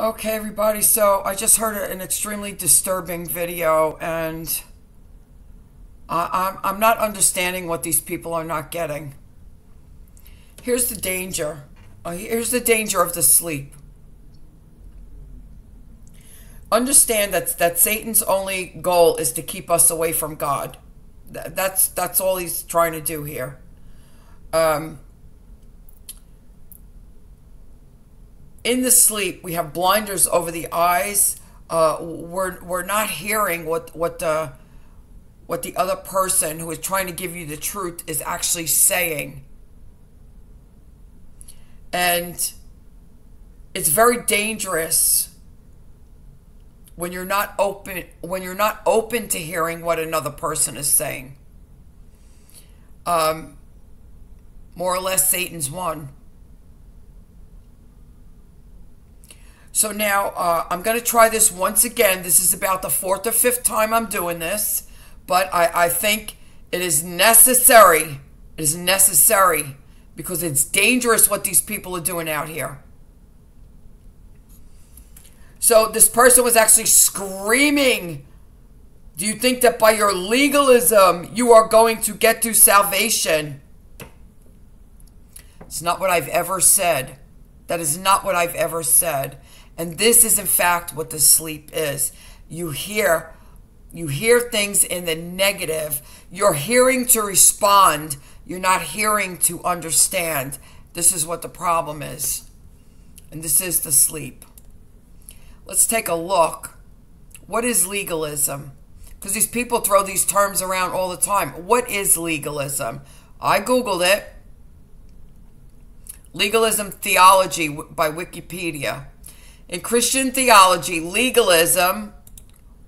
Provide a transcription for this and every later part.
Okay, everybody, so I just heard an extremely disturbing video, and I, I'm, I'm not understanding what these people are not getting. Here's the danger. Uh, here's the danger of the sleep. Understand that, that Satan's only goal is to keep us away from God. That's, that's all he's trying to do here. Um, in the sleep, we have blinders over the eyes. Uh, we're we're not hearing what what the what the other person who is trying to give you the truth is actually saying, and it's very dangerous when you're not open when you're not open to hearing what another person is saying. Um, more or less, Satan's won. So now uh, I'm going to try this once again. This is about the fourth or fifth time I'm doing this, but I, I think it is necessary. It is necessary because it's dangerous what these people are doing out here. So this person was actually screaming. Do you think that by your legalism you are going to get to salvation? It's not what I've ever said. That is not what I've ever said. And this is in fact what the sleep is. You hear you hear things in the negative. You're hearing to respond. You're not hearing to understand. This is what the problem is. And this is the sleep. Let's take a look. What is legalism? Because these people throw these terms around all the time. What is legalism? I Googled it. Legalism Theology by Wikipedia. In Christian theology, legalism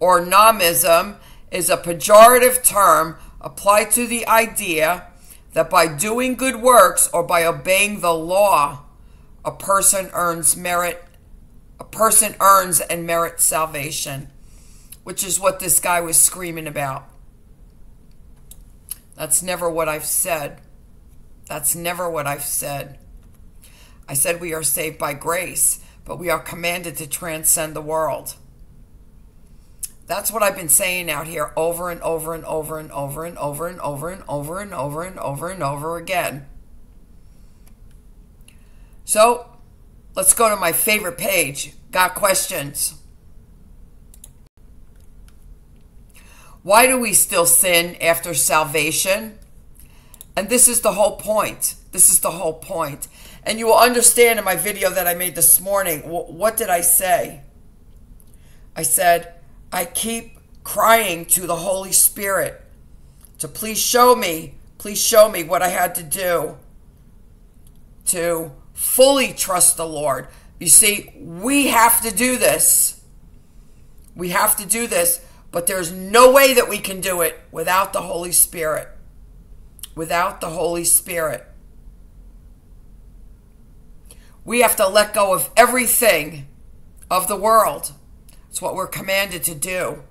or nomism is a pejorative term applied to the idea that by doing good works or by obeying the law, a person earns merit, a person earns and merits salvation, which is what this guy was screaming about. That's never what I've said. That's never what I've said. I said we are saved by grace but we are commanded to transcend the world. That's what I've been saying out here over and over and over and over and over and over and over and over and over and over again. So let's go to my favorite page. Got questions? Why do we still sin after salvation? And this is the whole point. This is the whole point. And you will understand in my video that I made this morning, what did I say? I said, I keep crying to the Holy Spirit to please show me, please show me what I had to do to fully trust the Lord. You see, we have to do this. We have to do this, but there's no way that we can do it without the Holy Spirit. Without the Holy Spirit. We have to let go of everything of the world. It's what we're commanded to do.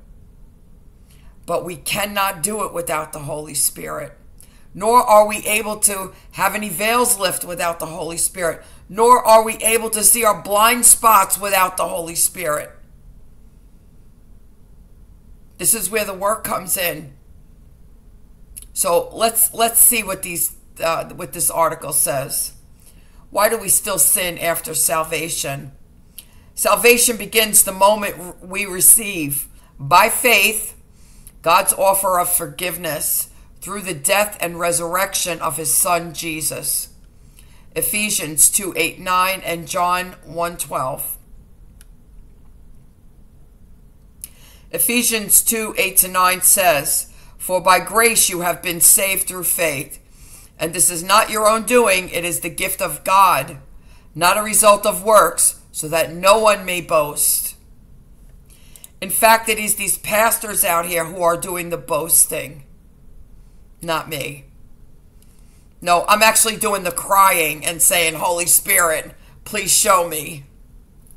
But we cannot do it without the Holy Spirit. Nor are we able to have any veils lift without the Holy Spirit. Nor are we able to see our blind spots without the Holy Spirit. This is where the work comes in. So let's let's see what these uh, what this article says. Why do we still sin after salvation? Salvation begins the moment we receive, by faith, God's offer of forgiveness through the death and resurrection of his son Jesus. Ephesians 2 8 9 and John 1 12. Ephesians 2 8 to 9 says, For by grace you have been saved through faith and this is not your own doing, it is the gift of God, not a result of works, so that no one may boast. In fact, it is these pastors out here who are doing the boasting, not me. No, I'm actually doing the crying and saying, Holy Spirit, please show me.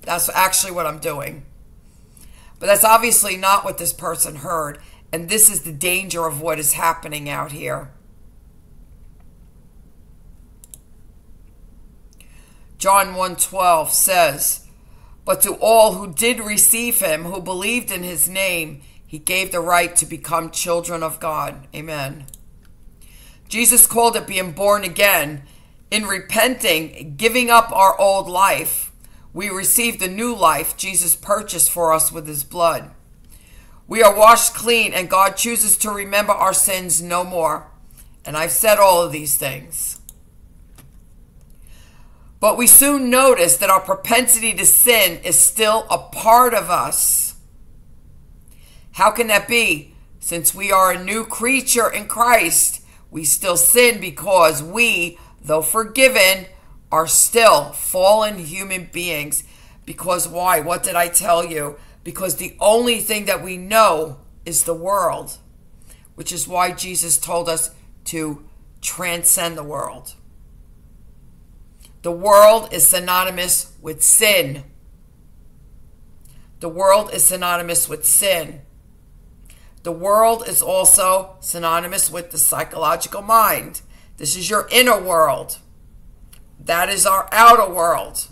That's actually what I'm doing. But that's obviously not what this person heard. And this is the danger of what is happening out here. John 1:12 says, But to all who did receive him, who believed in his name, he gave the right to become children of God. Amen. Jesus called it being born again. In repenting, giving up our old life, we receive the new life Jesus purchased for us with his blood. We are washed clean, and God chooses to remember our sins no more. And I've said all of these things. But we soon notice that our propensity to sin is still a part of us. How can that be? Since we are a new creature in Christ, we still sin because we, though forgiven, are still fallen human beings. Because why? What did I tell you? Because the only thing that we know is the world, which is why Jesus told us to transcend the world. The world is synonymous with sin. The world is synonymous with sin. The world is also synonymous with the psychological mind. This is your inner world. That is our outer world.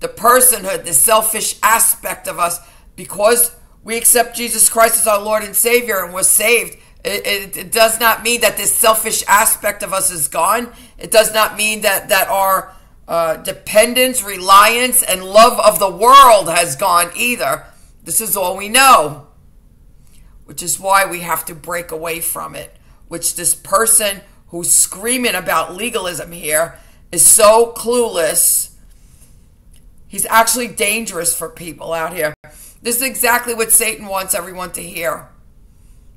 The personhood, the selfish aspect of us, because we accept Jesus Christ as our Lord and Savior and we're saved, it, it, it, does not mean that this selfish aspect of us is gone. It does not mean that, that our uh, dependence, reliance, and love of the world has gone either. This is all we know, which is why we have to break away from it. Which this person who's screaming about legalism here is so clueless. He's actually dangerous for people out here. This is exactly what Satan wants everyone to hear.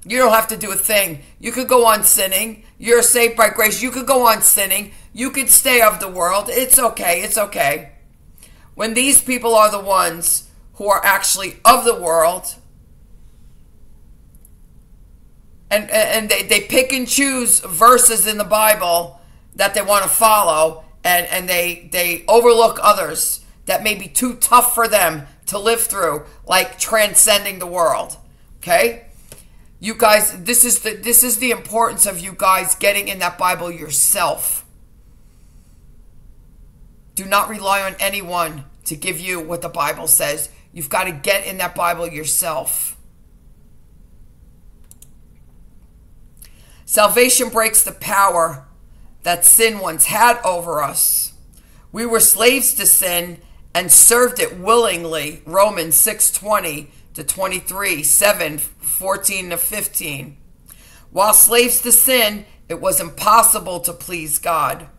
You don't have to do a thing. You could go on sinning. You're saved by grace. You could go on sinning. You could stay of the world. It's okay. It's okay. When these people are the ones who are actually of the world. And, and they, they pick and choose verses in the Bible that they want to follow, and, and they, they overlook others that may be too tough for them to live through, like transcending the world. Okay? You guys, this is the this is the importance of you guys getting in that Bible yourself. Do not rely on anyone to give you what the Bible says. You've got to get in that Bible yourself. Salvation breaks the power that sin once had over us. We were slaves to sin and served it willingly. Romans 6:20 to 23, 7, 14 to 15. While slaves to sin, it was impossible to please God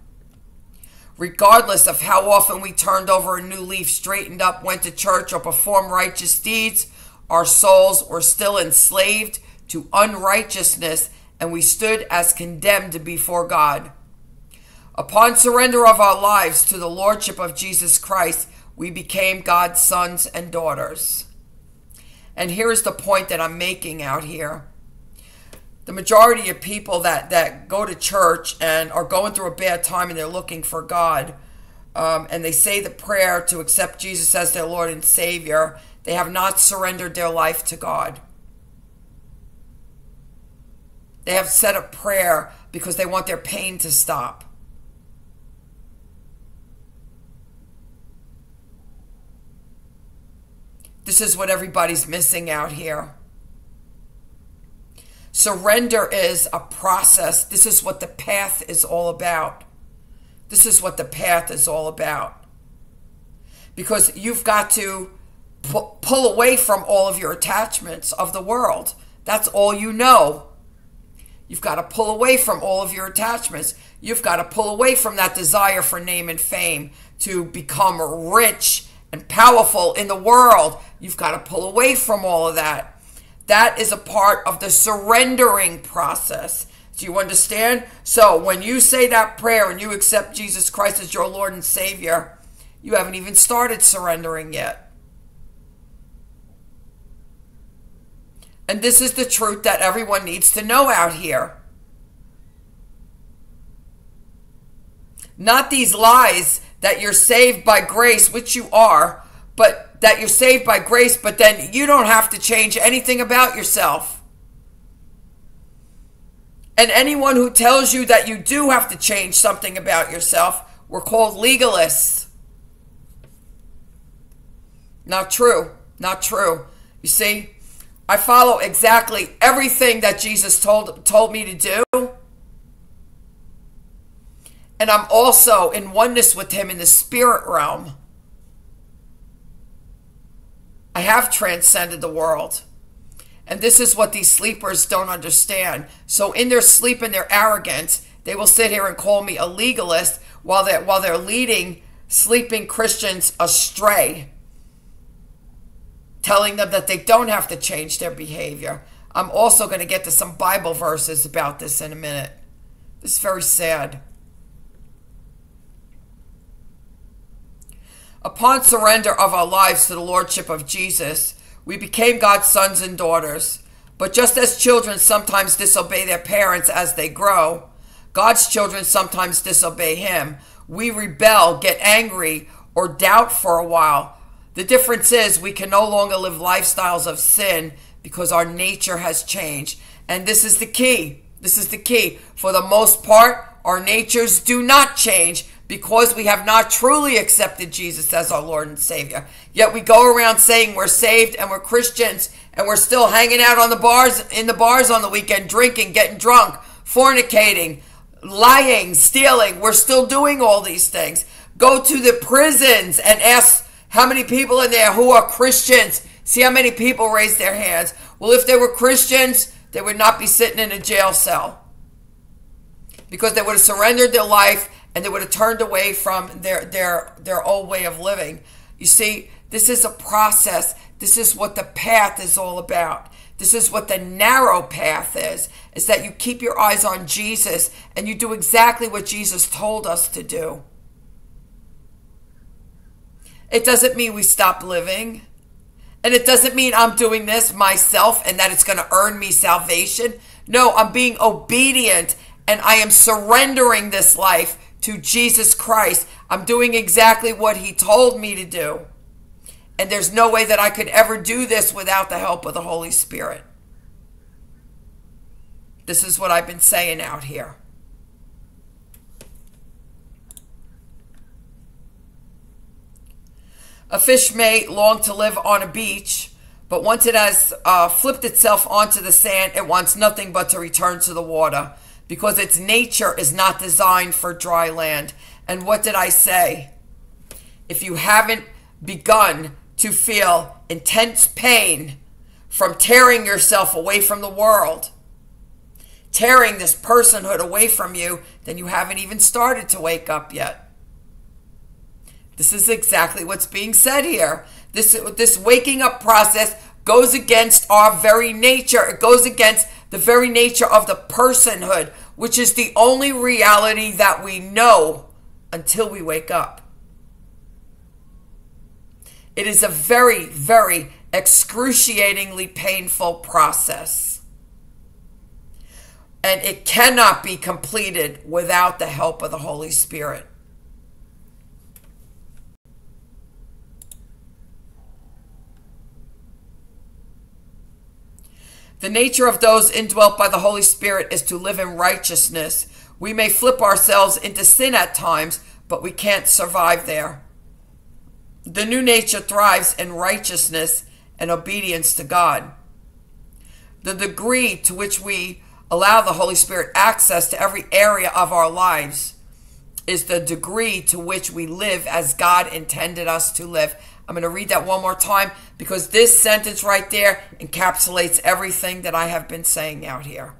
regardless of how often we turned over a new leaf, straightened up, went to church, or performed righteous deeds, our souls were still enslaved to unrighteousness and we stood as condemned before God. Upon surrender of our lives to the Lordship of Jesus Christ, we became God's sons and daughters. And here's the point that I'm making out here the majority of people that, that go to church and are going through a bad time and they're looking for God, um, and they say the prayer to accept Jesus as their Lord and Savior, they have not surrendered their life to God. They have said a prayer because they want their pain to stop. This is what everybody's missing out here. Surrender is a process. This is what the path is all about. This is what the path is all about. Because you've got to pu- pull away from all of your attachments of the world. That's all you know. You've got to pull away from all of your attachments. You've got to pull away from that desire for name and fame to become rich and powerful in the world. You've got to pull away from all of that that is a part of the surrendering process. Do you understand? So when you say that prayer and you accept Jesus Christ as your Lord and Savior, you haven't even started surrendering yet. And this is the truth that everyone needs to know out here. Not these lies that you're saved by grace, which you are, but that you're saved by grace, but then you don't have to change anything about yourself. And anyone who tells you that you do have to change something about yourself, We're called legalists. Not true. Not true. You see, I follow exactly everything that Jesus told told me to do. And I'm also in oneness with him in the spirit realm. I have transcended the world. And this is what these sleepers don't understand. So in their sleep and their arrogance, they will sit here and call me a legalist while they're, while they're leading sleeping Christians astray, telling them that they don't have to change their behavior. I'm also going to get to some Bible verses about this in a minute. This is very sad. Upon surrender of our lives to the Lordship of Jesus, we became God's sons and daughters. But just as children sometimes disobey their parents as they grow, God's children sometimes disobey Him. We rebel, get angry, or doubt for a while. The difference is we can no longer live lifestyles of sin because our nature has changed. And this is the key. This is the key. For the most part, our natures do not change because we have not truly accepted Jesus as our Lord and Savior. Yet we go around saying we're saved and we're Christians and we're still hanging out on the bars in the bars on the weekend, drinking, getting drunk, fornicating, lying, stealing. We're still doing all these things. Go to the prisons and ask how many people in there who are Christians. See how many people raise their hands. Well, if they were Christians, they would not be sitting in a jail cell because they would have surrendered their life and they would have turned away from their their their old way of living. You see, this is a process. This is what the path is all about. This is what the narrow path is, is that you keep your eyes on Jesus and you do exactly what Jesus told us to do. It doesn't mean we stop living. And it doesn't mean I'm doing this myself and that it's going to earn me salvation. No, I'm being obedient and I am surrendering this life to Jesus Christ. I'm doing exactly what he told me to do. And there's no way that I could ever do this without the help of the Holy Spirit. This is what I've been saying out here. A fish may long to live on a beach, but once it has uh, flipped itself onto the sand, it wants nothing but to return to the water because its nature is not designed for dry land. And what did I say? If you haven't begun to feel intense pain from tearing yourself away from the world, tearing this personhood away from you, then you haven't even started to wake up yet. This is exactly what's being said here. This, this waking up process goes against our very nature. It goes against the very nature of the personhood, which is the only reality that we know until we wake up. It is a very, very excruciatingly painful process. And it cannot be completed without the help of the Holy Spirit. The nature of those indwelt by the Holy Spirit is to live in righteousness. We may flip ourselves into sin at times, but we can't survive there. The new nature thrives in righteousness and obedience to God. The degree to which we allow the Holy Spirit access to every area of our lives is the degree to which we live as God intended us to live. I'm going to read that one more time because this sentence right there encapsulates everything that I have been saying out here.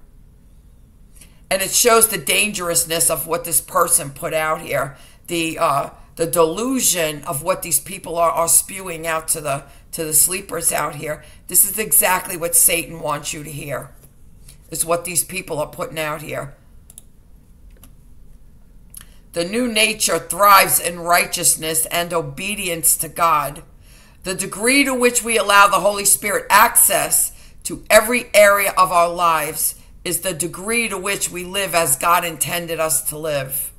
And it shows the dangerousness of what this person put out here, the uh, the delusion of what these people are, are spewing out to the to the sleepers out here. This is exactly what Satan wants you to hear. Is what these people are putting out here. The new nature thrives in righteousness and obedience to God. The degree to which we allow the Holy Spirit access to every area of our lives is the degree to which we live as God intended us to live.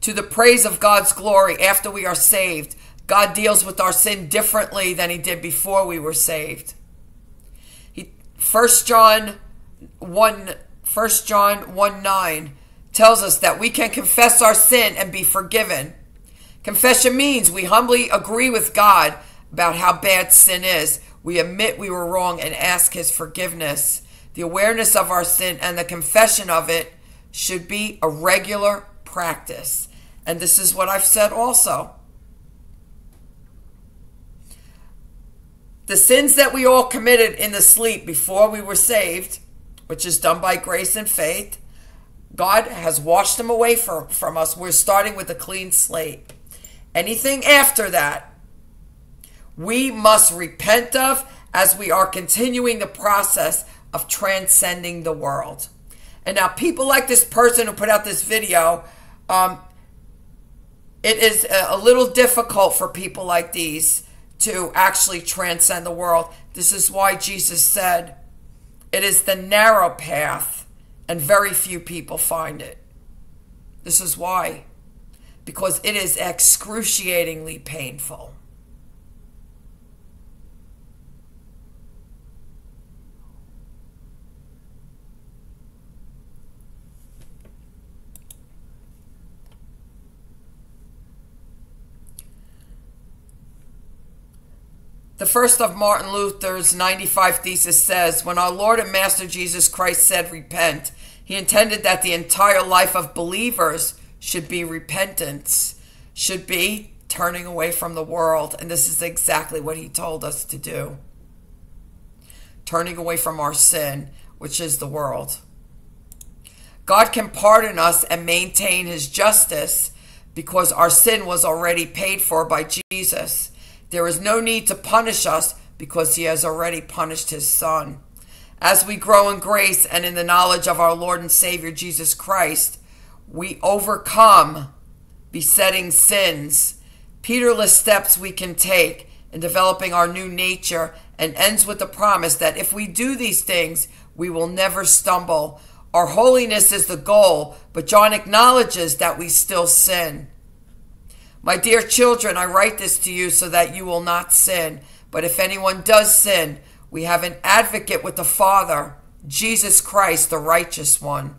To the praise of God's glory after we are saved, God deals with our sin differently than he did before we were saved. First John 1 1 John 1 9 tells us that we can confess our sin and be forgiven. Confession means we humbly agree with God about how bad sin is. We admit we were wrong and ask His forgiveness. The awareness of our sin and the confession of it should be a regular practice. And this is what I've said also. The sins that we all committed in the sleep before we were saved, which is done by grace and faith, God has washed them away from, from us. We're starting with a clean slate. Anything after that, we must repent of as we are continuing the process of transcending the world. And now, people like this person who put out this video, um, it is a little difficult for people like these to actually transcend the world. This is why Jesus said, It is the narrow path, and very few people find it. This is why. Because it is excruciatingly painful. The first of Martin Luther's 95 Thesis says When our Lord and Master Jesus Christ said repent, he intended that the entire life of believers should be repentance, should be turning away from the world. And this is exactly what he told us to do turning away from our sin, which is the world. God can pardon us and maintain his justice because our sin was already paid for by Jesus. There is no need to punish us because he has already punished his son. As we grow in grace and in the knowledge of our Lord and Savior Jesus Christ, we overcome besetting sins, Peter lists steps we can take in developing our new nature, and ends with the promise that if we do these things, we will never stumble. Our holiness is the goal, but John acknowledges that we still sin. My dear children, I write this to you so that you will not sin. But if anyone does sin, we have an advocate with the Father, Jesus Christ, the righteous one.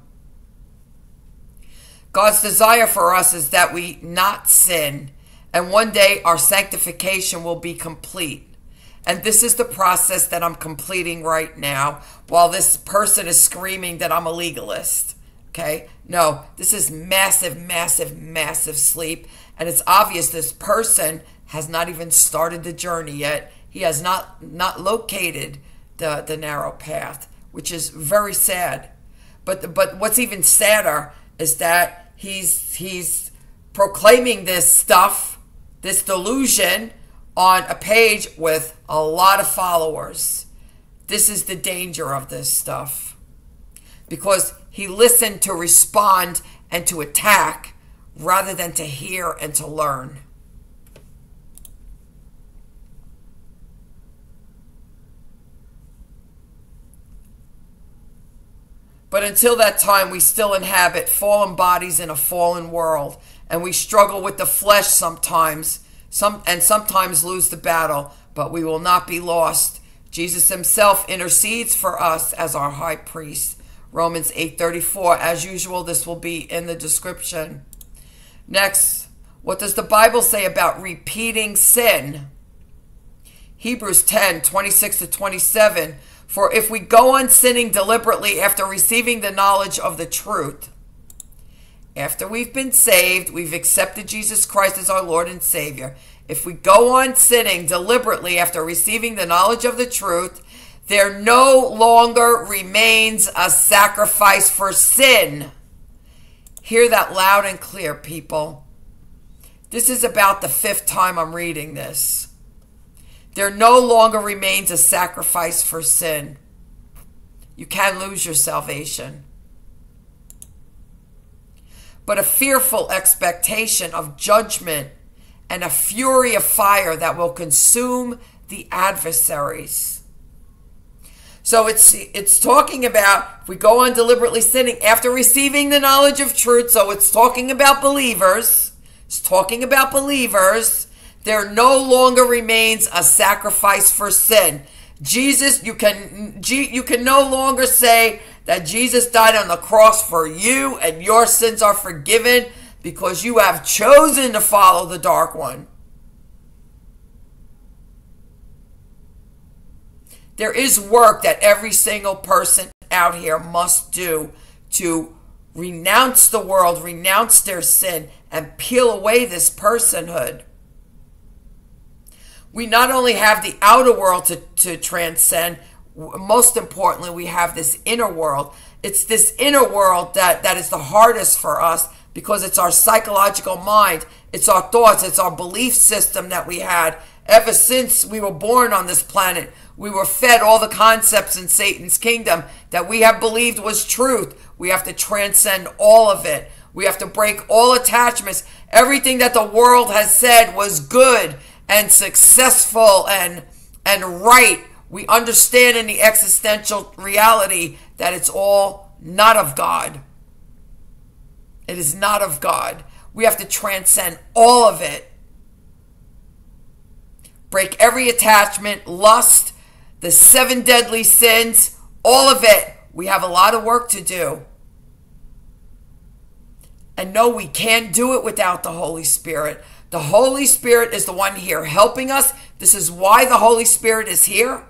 God's desire for us is that we not sin, and one day our sanctification will be complete. And this is the process that I'm completing right now while this person is screaming that I'm a legalist. Okay? No, this is massive, massive, massive sleep. And it's obvious this person has not even started the journey yet. He has not not located the, the narrow path, which is very sad. But but what's even sadder is that he's he's proclaiming this stuff, this delusion on a page with a lot of followers. This is the danger of this stuff. Because he listened to respond and to attack rather than to hear and to learn. But until that time, we still inhabit fallen bodies in a fallen world, and we struggle with the flesh sometimes, some and sometimes lose the battle, but we will not be lost. Jesus himself intercedes for us as our high priest. Romans 8:34. As usual, this will be in the description. Next, what does the Bible say about repeating sin? Hebrews 10 26 to 27. For if we go on sinning deliberately after receiving the knowledge of the truth, after we've been saved, we've accepted Jesus Christ as our Lord and Savior. If we go on sinning deliberately after receiving the knowledge of the truth, there no longer remains a sacrifice for sin Hear that loud and clear, people. This is about the fifth time I'm reading this. There no longer remains a sacrifice for sin. You can lose your salvation. But a fearful expectation of judgment and a fury of fire that will consume the adversaries. So it's it's talking about if we go on deliberately sinning after receiving the knowledge of truth. So it's talking about believers. It's talking about believers. There no longer remains a sacrifice for sin. Jesus, you can you can no longer say that Jesus died on the cross for you and your sins are forgiven because you have chosen to follow the dark one. There is work that every single person out here must do to renounce the world, renounce their sin, and peel away this personhood. We not only have the outer world to, to transcend, most importantly, we have this inner world. It's this inner world that, that is the hardest for us because it's our psychological mind, it's our thoughts, it's our belief system that we had ever since we were born on this planet. We were fed all the concepts in Satan's kingdom that we have believed was truth. We have to transcend all of it. We have to break all attachments. Everything that the world has said was good and successful and and right. We understand in the existential reality that it's all not of God. It is not of God. We have to transcend all of it. Break every attachment, lust, the seven deadly sins, all of it. We have a lot of work to do. And no, we can't do it without the Holy Spirit. The Holy Spirit is the one here helping us. This is why the Holy Spirit is here.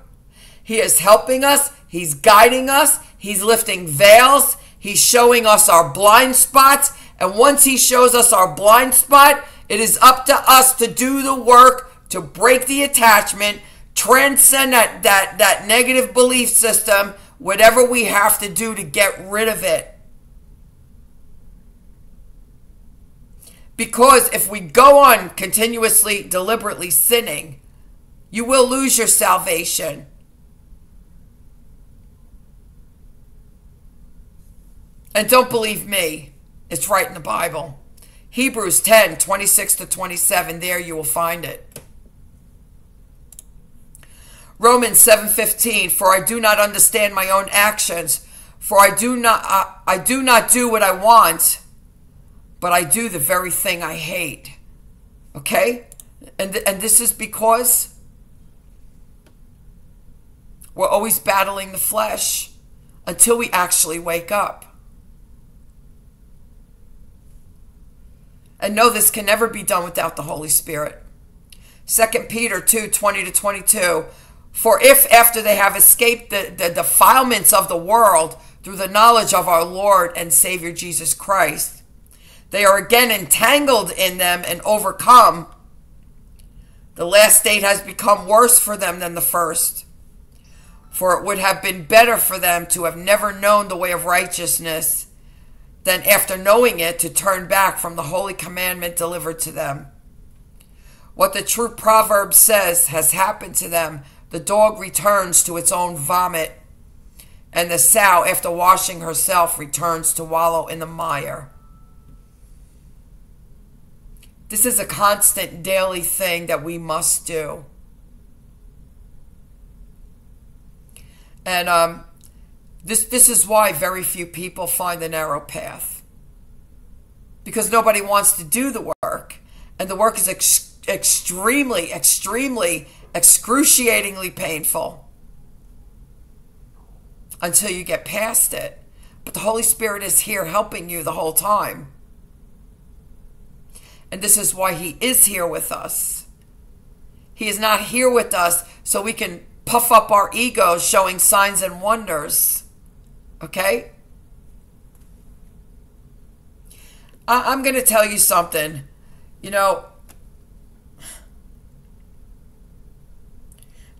He is helping us, He's guiding us, He's lifting veils, He's showing us our blind spots. And once He shows us our blind spot, it is up to us to do the work to break the attachment, transcend that, that, that negative belief system, whatever we have to do to get rid of it. Because if we go on continuously, deliberately sinning, you will lose your salvation. And don't believe me, it's right in the Bible. Hebrews 10 26 to 27, there you will find it. Romans 7:15 For I do not understand my own actions for I do not I, I do not do what I want but I do the very thing I hate. Okay? And th- and this is because we're always battling the flesh until we actually wake up. And know this can never be done without the Holy Spirit. 2 Peter 2 20 to 22. For if after they have escaped the, the defilements of the world through the knowledge of our Lord and Savior Jesus Christ, they are again entangled in them and overcome, the last state has become worse for them than the first. For it would have been better for them to have never known the way of righteousness than after knowing it to turn back from the holy commandment delivered to them. What the true proverb says has happened to them. The dog returns to its own vomit, and the sow, after washing herself, returns to wallow in the mire. This is a constant daily thing that we must do. And um, this, this is why very few people find the narrow path. Because nobody wants to do the work. And the work is ex- extremely, extremely, excruciatingly painful until you get past it. But the Holy Spirit is here helping you the whole time. And this is why He is here with us. He is not here with us so we can puff up our egos showing signs and wonders. Okay? I- I'm going to tell you something. You know,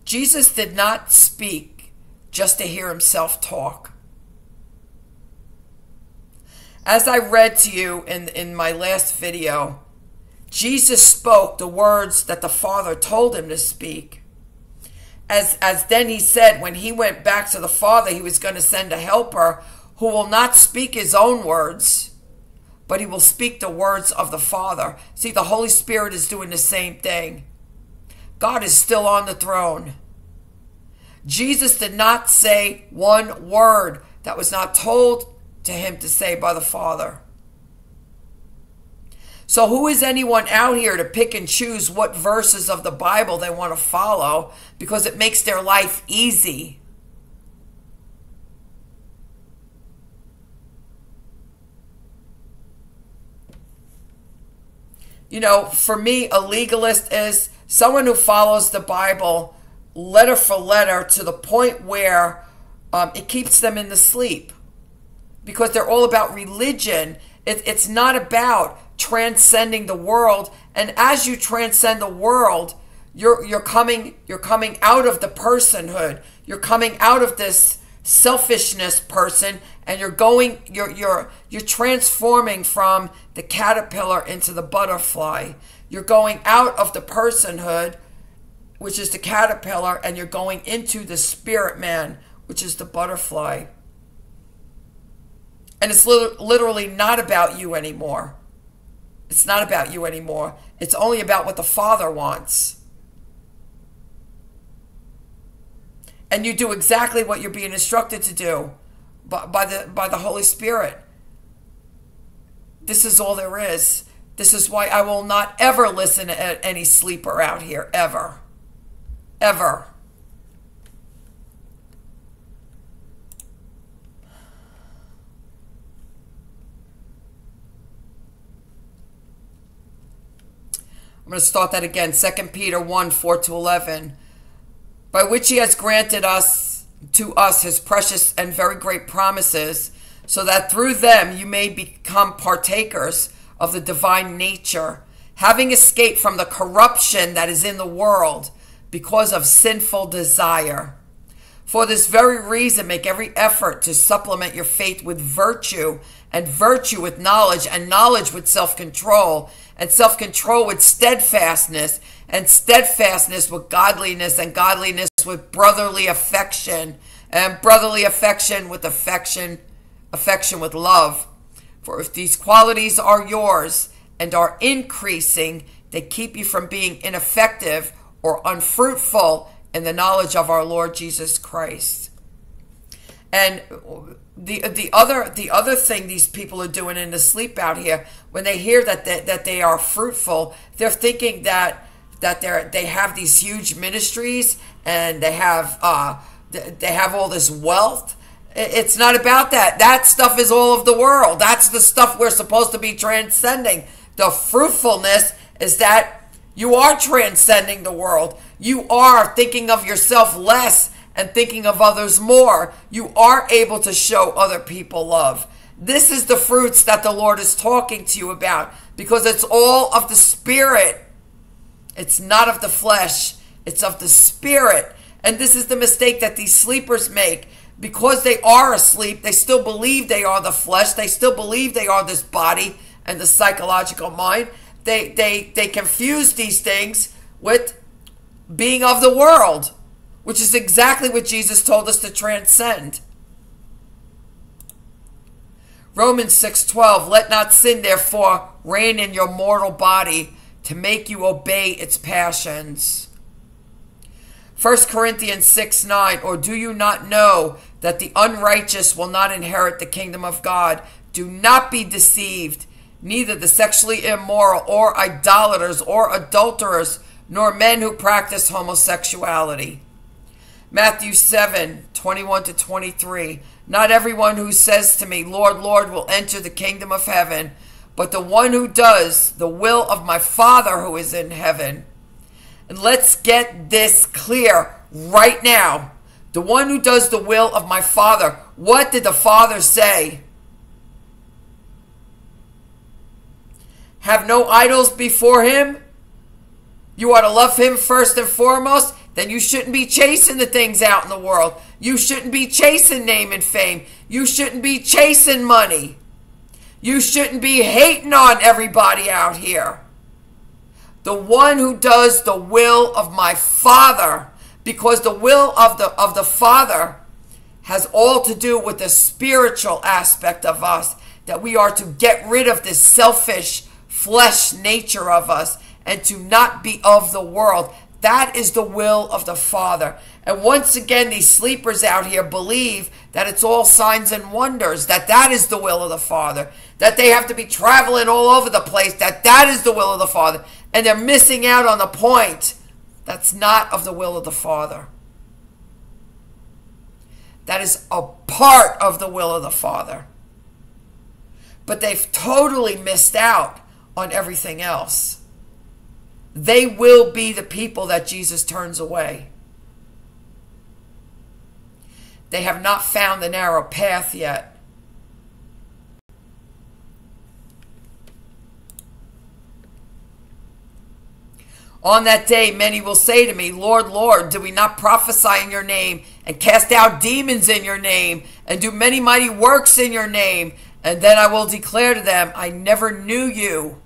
Jesus did not speak just to hear himself talk. As I read to you in, in my last video, Jesus spoke the words that the Father told him to speak. As as then he said when he went back to the father he was going to send a helper who will not speak his own words but he will speak the words of the father. See the holy spirit is doing the same thing God is still on the throne. Jesus did not say one word that was not told to him to say by the Father. So, who is anyone out here to pick and choose what verses of the Bible they want to follow because it makes their life easy? You know, for me, a legalist is someone who follows the Bible letter for letter to the point where um, it keeps them in the sleep because they're all about religion. It, it's not about transcending the world. And as you transcend the world, you're you're coming you're coming out of the personhood. You're coming out of this selfishness person and you're going you're you're you're transforming from the caterpillar into the butterfly. You're going out of the personhood which is the caterpillar and you're going into the spirit man which is the butterfly. And it's literally not about you anymore. It's not about you anymore. It's only about what the Father wants. And you do exactly what you're being instructed to do by, by the by the Holy Spirit. This is all there is. This is why I will not ever listen to any sleeper out here, ever. Ever. I'm going to start that again. 2 Peter 1 4 to 11. By which he has granted us to us his precious and very great promises, so that through them you may become partakers of the divine nature, having escaped from the corruption that is in the world because of sinful desire. For this very reason, make every effort to supplement your faith with virtue, and virtue with knowledge, and knowledge with self control, and self control with steadfastness, and steadfastness with godliness, and godliness with brotherly affection, and brotherly affection with affection, affection with love. For if these qualities are yours and are increasing, they keep you from being ineffective or unfruitful in the knowledge of our Lord Jesus Christ. And the the other the other thing these people are doing in the sleep out here, when they hear that they, that they are fruitful, they're thinking that that they're they have these huge ministries and they have uh, they have all this wealth. It's not about that. That stuff is all of the world. That's the stuff we're supposed to be transcending. The fruitfulness is that you are transcending the world. You are thinking of yourself less and thinking of others more. You are able to show other people love. This is the fruits that the Lord is talking to you about because it's all of the Spirit. It's not of the flesh, it's of the Spirit. And this is the mistake that these sleepers make. Because they are asleep, they still believe they are the flesh, they still believe they are this body and the psychological mind they they they confuse these things with being of the world, which is exactly what Jesus told us to transcend. Romans 6:12 Let not sin therefore reign in your mortal body to make you obey its passions. 1 Corinthians 6 9, or do you not know that the unrighteous will not inherit the kingdom of God? Do not be deceived neither the sexually immoral or idolaters or adulterers, nor men who practice homosexuality. Matthew 7 21 to 23. Not everyone who says to me, Lord, Lord, will enter the kingdom of heaven, but the one who does the will of my Father who is in heaven. And let's get this clear right now. The one who does the will of my Father. What did the Father say? have no idols before him, you are to love him first and foremost, then you shouldn't be chasing the things out in the world. You shouldn't be chasing name and fame. You shouldn't be chasing money. You shouldn't be hating on everybody out here. The one who does the will of my Father, because the will of the of the Father has all to do with the spiritual aspect of us that we are to get rid of this selfish flesh nature of us and to not be of the world. That is the will of the Father. And once again, these sleepers out here believe that it's all signs and wonders, that that is the will of the Father, that they have to be traveling all over the place, that that is the will of the Father. And they're missing out on the point. That's not of the will of the Father. That is a part of the will of the Father. But they've totally missed out on everything else. They will be the people that Jesus turns away. They have not found the narrow path yet. On that day, many will say to me, Lord, Lord, do we not prophesy in your name and cast out demons in your name and do many mighty works in your name? And then I will declare to them, I never knew you.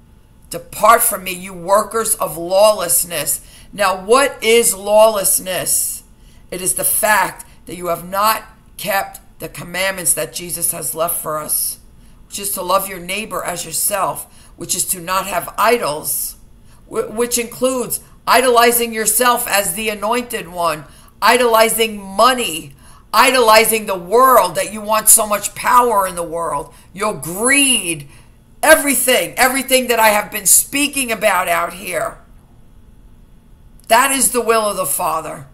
Depart from me, you workers of lawlessness. Now, what is lawlessness? It is the fact that you have not kept the commandments that Jesus has left for us, which is to love your neighbor as yourself, which is to not have idols which includes idolizing yourself as the anointed one, idolizing money, idolizing the world that you want so much power in the world, your greed, everything, everything that I have been speaking about out here. That is the will of the Father.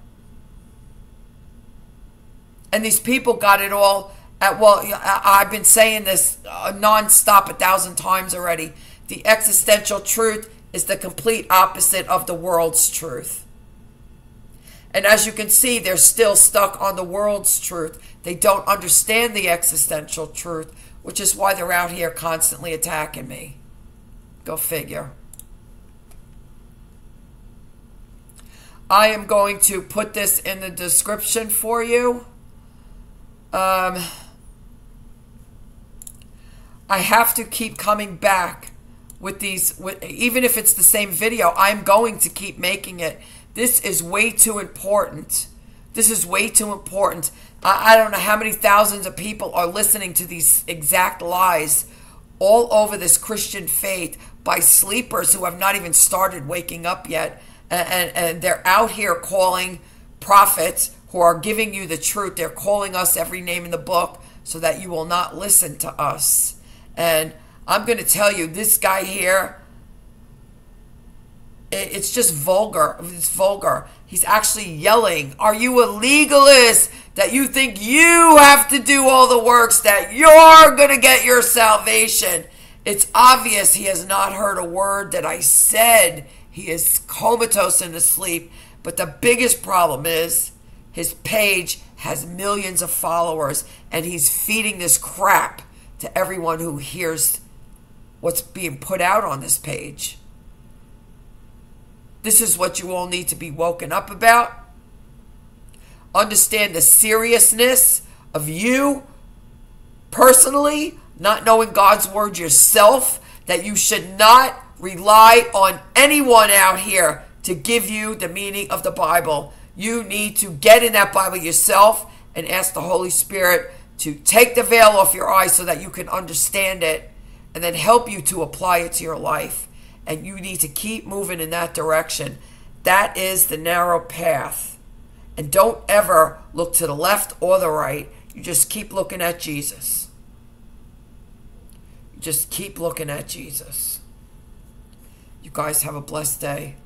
And these people got it all at, well, I've been saying this uh, nonstop a thousand times already. The existential truth is the complete opposite of the world's truth. And as you can see, they're still stuck on the world's truth. They don't understand the existential truth, which is why they're out here constantly attacking me. Go figure. I am going to put this in the description for you. Um, I have to keep coming back with these, with, even if it's the same video, I'm going to keep making it. This is way too important. This is way too important. I, I don't know how many thousands of people are listening to these exact lies all over this Christian faith by sleepers who have not even started waking up yet. And, and, and, they're out here calling prophets who are giving you the truth. They're calling us every name in the book so that you will not listen to us. And I'm going to tell you, this guy here, it's just vulgar. It's vulgar. He's actually yelling, Are you a legalist that you think you have to do all the works, that you're going to get your salvation? It's obvious he has not heard a word that I said. He is comatose and asleep. But the biggest problem is his page has millions of followers and he's feeding this crap to everyone who hears what's being put out on this page. This is what you all need to be woken up about. Understand the seriousness of you personally not knowing God's word yourself, that you should not rely on anyone out here to give you the meaning of the Bible. You need to get in that Bible yourself and ask the Holy Spirit to take the veil off your eyes so that you can understand it and then help you to apply it to your life. And you need to keep moving in that direction. That is the narrow path. And don't ever look to the left or the right. You just keep looking at Jesus. You just keep looking at Jesus. You guys have a blessed day.